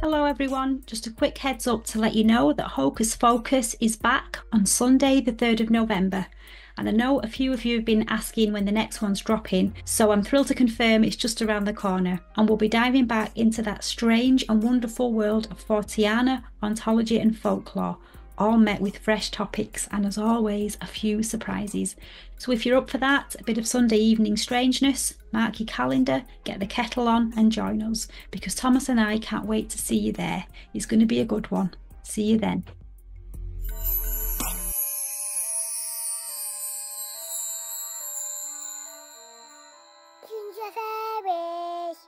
Hello, everyone. Just a quick heads up to let you know that Hocus Focus is back on Sunday, the 3rd of November. And I know a few of you have been asking when the next one's dropping, so I'm thrilled to confirm it's just around the corner. And we'll be diving back into that strange and wonderful world of Forteana, ontology, and folklore, all met with fresh topics and, as always, a few surprises. So, if you're up for that, a bit of Sunday evening strangeness, mark your calendar, get the kettle on, and join us because Thomas and I can't wait to see you there. It's going to be a good one. See you then. Ginger Fairies.